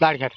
दाढ घाट